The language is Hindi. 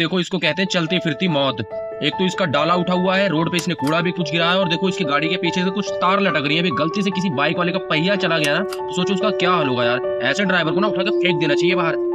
देखो इसको कहते हैं चलती फिरती मौत। एक तो इसका डाला उठा हुआ है, रोड पे इसने कूड़ा भी कुछ गिरा है और देखो इसकी गाड़ी के पीछे से कुछ तार लटक रही है। अभी गलती से किसी बाइक वाले का पहिया चला गया ना तो सोचो उसका क्या हाल होगा यार। ऐसे ड्राइवर को ना उठा के फेंक देना चाहिए बाहर।